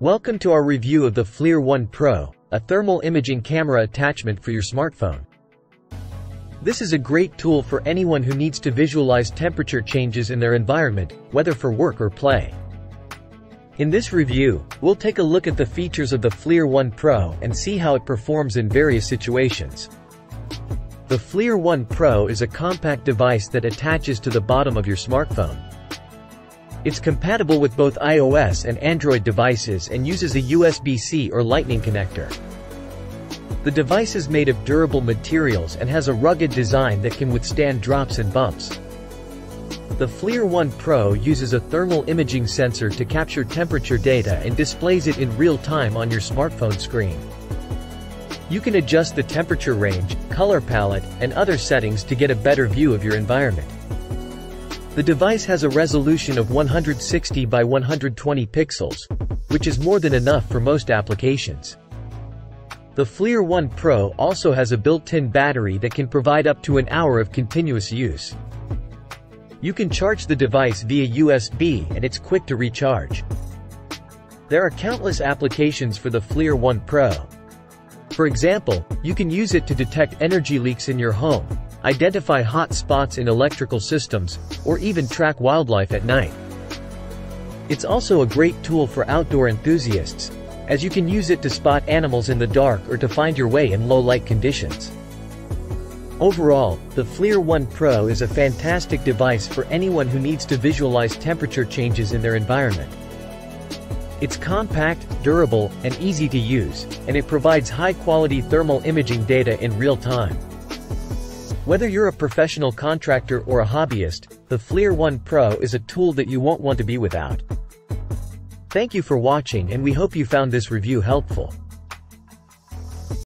Welcome to our review of the FLIR One Pro, a thermal imaging camera attachment for your smartphone. This is a great tool for anyone who needs to visualize temperature changes in their environment, whether for work or play. In this review, we'll take a look at the features of the FLIR One Pro and see how it performs in various situations. The FLIR One Pro is a compact device that attaches to the bottom of your smartphone. It's compatible with both iOS and Android devices and uses a USB-C or Lightning connector. The device is made of durable materials and has a rugged design that can withstand drops and bumps. The FLIR One Pro uses a thermal imaging sensor to capture temperature data and displays it in real time on your smartphone screen. You can adjust the temperature range, color palette, and other settings to get a better view of your environment. The device has a resolution of 160 by 120 pixels, which is more than enough for most applications. The FLIR One Pro also has a built-in battery that can provide up to an hour of continuous use. You can charge the device via USB and it's quick to recharge. There are countless applications for the FLIR One Pro, for example, you can use it to detect energy leaks in your home, identify hot spots in electrical systems, or even track wildlife at night. It's also a great tool for outdoor enthusiasts, as you can use it to spot animals in the dark or to find your way in low light conditions. Overall, the FLIR One Pro is a fantastic device for anyone who needs to visualize temperature changes in their environment. It's compact, durable, and easy to use, and it provides high-quality thermal imaging data in real time. Whether you're a professional contractor or a hobbyist, the FLIR One Pro is a tool that you won't want to be without. Thank you for watching and we hope you found this review helpful.